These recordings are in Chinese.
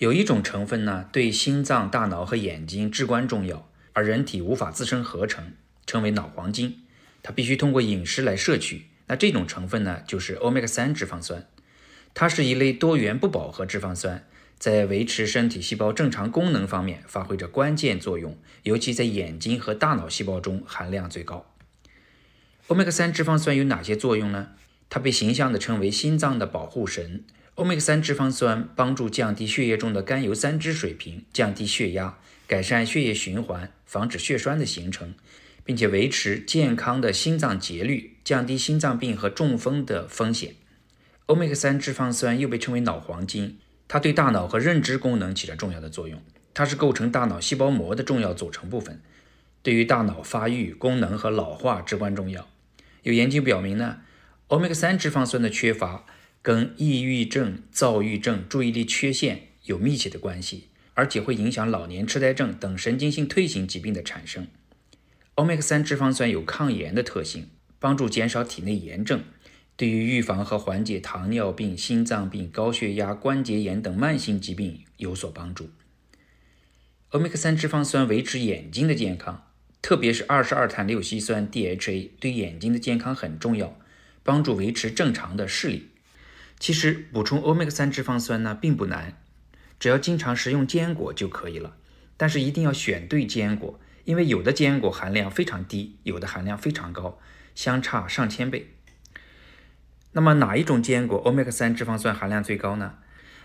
有一种成分呢，对心脏、大脑和眼睛至关重要，而人体无法自身合成，称为脑黄金，它必须通过饮食来摄取。那这种成分呢，就是欧米伽三脂肪酸，它是一类多元不饱和脂肪酸。在维持身体细胞正常功能方面发挥着关键作用，尤其在眼睛和大脑细胞中含量最高。欧米伽三脂肪酸有哪些作用呢？它被形象地称为心脏的保护神。欧米伽三脂肪酸帮助降低血液中的甘油三酯水平，降低血压，改善血液循环，防止血栓的形成，并且维持健康的心脏节律，降低心脏病和中风的风险。欧米伽三脂肪酸又被称为脑黄金。它对大脑和认知功能起着重要的作用，它是构成大脑细胞膜的重要组成部分，对于大脑发育、功能和老化至关重要。有研究表明呢，欧米伽三脂肪酸的缺乏跟抑郁症、躁郁症、注意力缺陷有密切的关系，而且会影响老年痴呆症等神经性退行疾病的产生。欧米伽三脂肪酸有抗炎的特性，帮助减少体内炎症。对于预防和缓解糖尿病、心脏病、高血压、关节炎等慢性疾病有所帮助。欧米伽三脂肪酸维持眼睛的健康，特别是二十二碳六烯酸 （DHA） 对眼睛的健康很重要，帮助维持正常的视力。其实补充欧米伽三脂肪酸呢并不难，只要经常食用坚果就可以了。但是一定要选对坚果，因为有的坚果含量非常低，有的含量非常高，相差上千倍。那么哪一种坚果欧米伽三脂肪酸含量最高呢？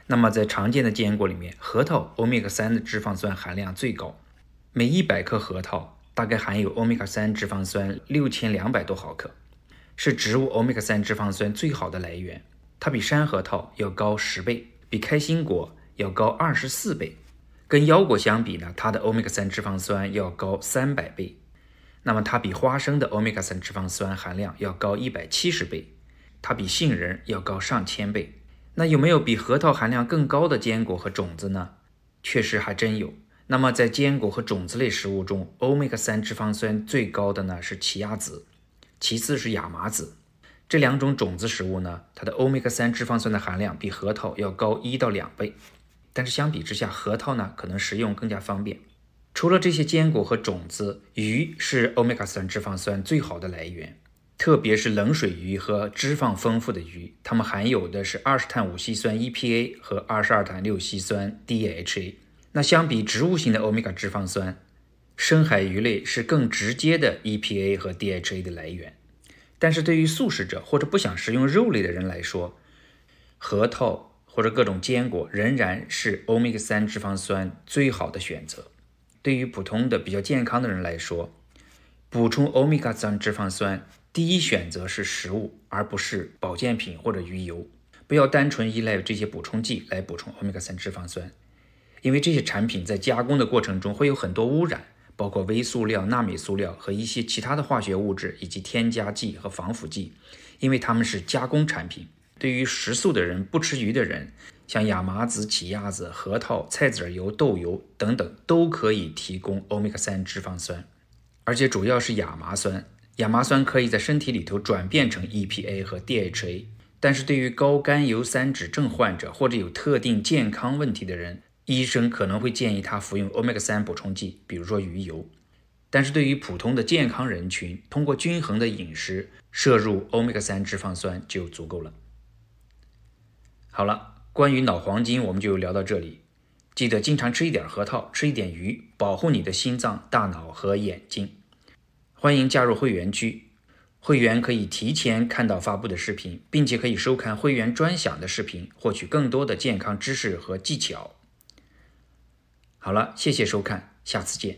那么在常见的坚果里面，核桃欧米伽三的脂肪酸含量最高，每一百克核桃大概含有欧米伽三脂肪酸六千两百多毫克，是植物欧米伽三脂肪酸最好的来源。它比山核桃要高十倍，比开心果要高二十四倍。跟腰果相比呢，它的欧米伽三脂肪酸要高三百倍。那么它比花生的欧米伽三脂肪酸含量要高一百七十倍。它比杏仁要高上千倍，那有没有比核桃含量更高的坚果和种子呢？确实还真有。那么在坚果和种子类食物中，欧米伽三脂肪酸最高的呢是奇亚籽，其次是亚麻籽。这两种种子食物呢，它的欧米伽三脂肪酸的含量比核桃要高一到两倍。但是相比之下，核桃呢可能食用更加方便。除了这些坚果和种子，鱼是欧米伽三脂肪酸最好的来源。特别是冷水鱼和脂肪丰富的鱼，它们含有的是二十碳五烯酸 EPA 和二十二碳六烯酸 DHA。那相比植物型的欧米伽脂肪酸，深海鱼类是更直接的 EPA 和 DHA 的来源。但是对于素食者或者不想食用肉类的人来说，核桃或者各种坚果仍然是欧米伽三脂肪酸最好的选择。对于普通的比较健康的人来说，补充欧米伽三脂肪酸。第一选择是食物，而不是保健品或者鱼油。不要单纯依赖这些补充剂来补充欧米伽三脂肪酸，因为这些产品在加工的过程中会有很多污染，包括微塑料、纳米塑料和一些其他的化学物质以及添加剂和防腐剂，因为它们是加工产品。对于食素的人、不吃鱼的人，像亚麻籽、奇亚籽、核桃、菜籽油、豆油等等，都可以提供欧米伽三脂肪酸，而且主要是亚麻酸。亚麻酸可以在身体里头转变成 EPA 和 DHA，但是对于高甘油三酯症患者或者有特定健康问题的人，医生可能会建议他服用欧米伽三补充剂，比如说鱼油。但是对于普通的健康人群，通过均衡的饮食摄入欧米伽三脂肪酸就足够了。好了，关于脑黄金我们就聊到这里，记得经常吃一点核桃，吃一点鱼，保护你的心脏、大脑和眼睛。欢迎加入会员区，会员可以提前看到发布的视频，并且可以收看会员专享的视频，获取更多的健康知识和技巧。好了，谢谢收看，下次见。